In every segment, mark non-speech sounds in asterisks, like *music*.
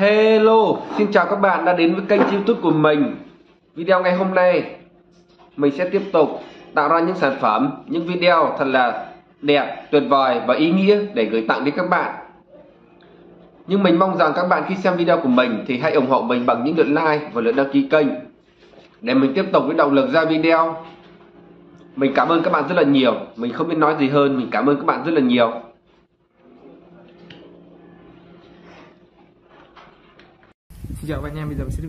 Hello, xin chào các bạn đã đến với kênh youtube của mình. Video ngày hôm nay Mình sẽ tiếp tục tạo ra những sản phẩm, những video thật là đẹp, tuyệt vời và ý nghĩa để gửi tặng đến các bạn. Nhưng mình mong rằng các bạn khi xem video của mình thì hãy ủng hộ mình bằng những lượt like và lượt đăng ký kênh. Để mình tiếp tục với động lực ra video Mình cảm ơn các bạn rất là nhiều. Mình không biết nói gì hơn, mình cảm ơn các bạn rất là nhiều. Xin chào các anh em, bây giờ mình sẽ đi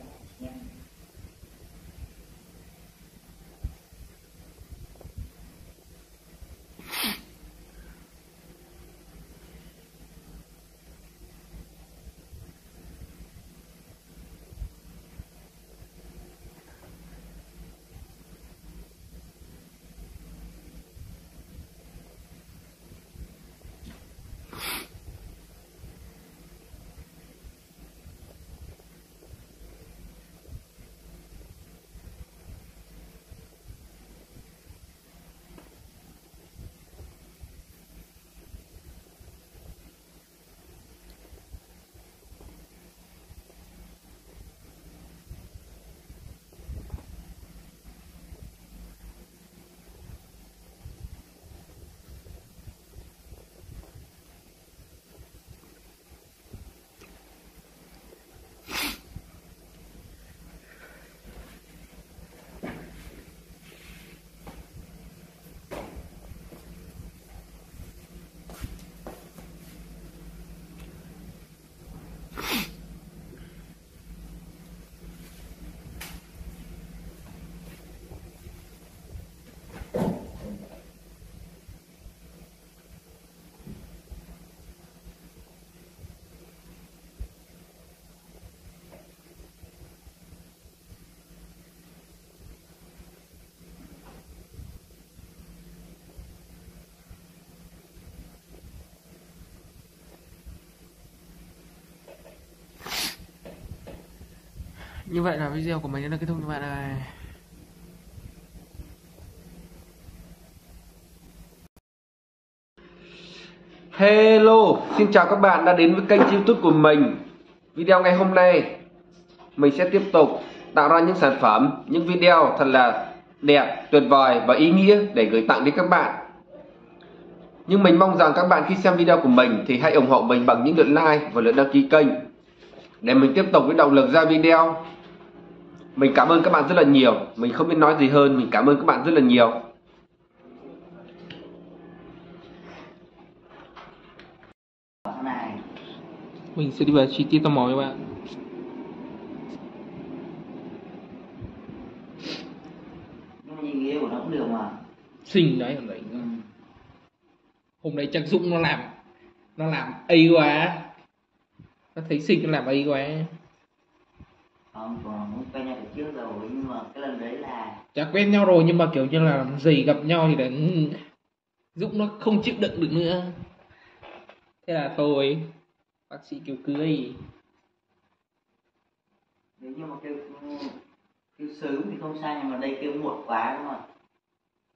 Như vậy là video của mình đã kết thúc như vậy ơi Hello, xin chào các bạn đã đến với kênh youtube của mình. Video ngày hôm nay Mình sẽ tiếp tục tạo ra những sản phẩm, những video thật là đẹp, tuyệt vời và ý nghĩa để gửi tặng đến các bạn. Nhưng mình mong rằng các bạn khi xem video của mình thì hãy ủng hộ mình bằng những lượt like và lượt đăng ký kênh để mình tiếp tục với động lực ra video. Mình cảm ơn các bạn rất là nhiều. Mình không biết nói gì hơn. Mình cảm ơn các bạn rất là nhiều. Mình sẽ đi vào chi tiết tò mò các bạn. Nhìn ghế của nó cũng được mà xinh đấy ừ. hôm đấy hôm đấy chắc dũng nó làm nó làm ấy quá nó thấy xinh làm a quá. Không còn muốn quen nhau từ trước rồi nhưng mà cái lần đấy là chả quen nhau rồi nhưng mà kiểu như là gì gặp nhau thì là dũng nó không chịu đựng được nữa. Thế là thôi bác sĩ kêu cưới nếu như mà kêu kêu sớm thì không sao nhưng mà đây kêu muộn quá đúng không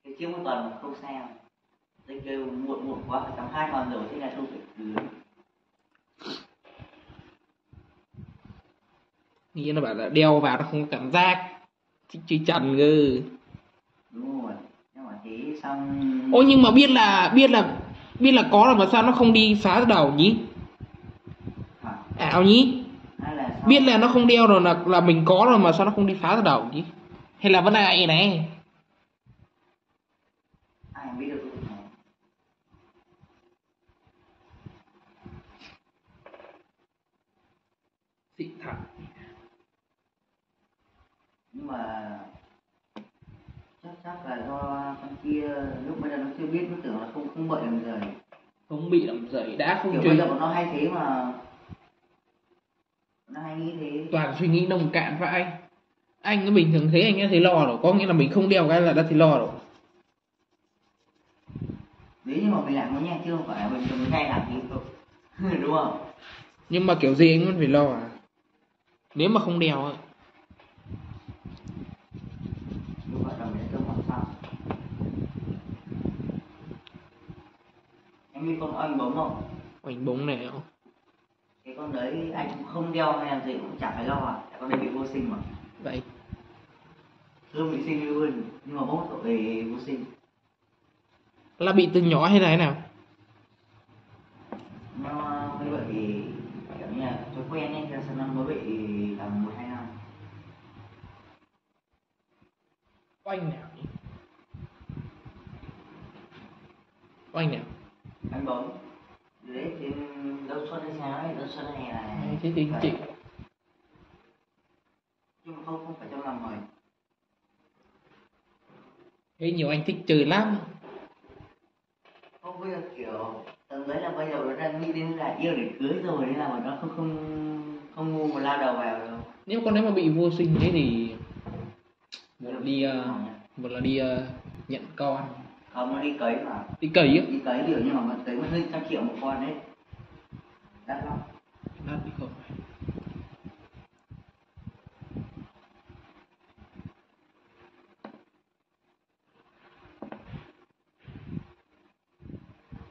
kêu trước một tuần không sao. Đây kêu muộn muộn quá phải tầm hai tuần rồi thế là không phải cưới nghĩa là bảo là đeo vào nó không có cảm giác. Thích chơi trần cơ đúng rồi. Nhưng mà thế xong ôi nhưng mà biết là biết là biết là có rồi mà sao nó không đi phá đầu nhỉ? Ảo nhỉ? Là biết là nó không đeo rồi là là mình có rồi mà sao nó không đi phá đầu nhỉ? Hay là vấn đề này này ai biết được cái này xịn thật nhưng mà chắc chắc là do con kia lúc bây giờ nó chưa biết nó tưởng là không không bậy làm rồi không bị làm dậy đã không kiểu bây giờ bọn nó hay thế mà. Nó hay nghĩ thế. Toàn suy nghĩ nông cạn vậy anh cứ bình thường thế anh đã thấy lo rồi. Có nghĩa là mình không đeo cái là đã thấy lo rồi. Nếu như mà mình làm nó nha chứ không phải mình mình hay làm gì đâu *laughs* đúng không? Nhưng mà kiểu gì anh vẫn phải lo à. Nếu mà không đeo á đúng vậy là mình sẽ cơm sau biết con anh bóng không? Anh bóng này không cái con đấy anh không đeo hay làm gì cũng chẳng phải lo à? Tại con đấy bị vô sinh mà. Vậy. Thương bị sinh luôn nhưng mà bố tội về vô sinh. Là bị từ nhỏ hay là thế nào? Nó mới bị kiểu như là thói quen ấy cho nên nó mới bị tầm một hai năm. Oanh nào oanh nào anh bóng đấy thì đâu xuân hay sao ấy đâu xuân này. Là thế thì chị nhưng mà không không phải trong lòng rồi thế nhiều anh thích chơi lắm. Không bây giờ kiểu tầm đấy là bây giờ nó đang nghĩ đến là yêu để cưới rồi nên là mà nó không không không ngu mà lao đầu vào đâu nếu con đấy mà bị vô sinh thế thì một là đi ờ, một là đi ờ, nhận con không nó đi cấy mà. Đi cầy á? Đi cấy kiểu như mà tới một hơn trăm triệu một con đấy. Đắt lắm. Đắt thì không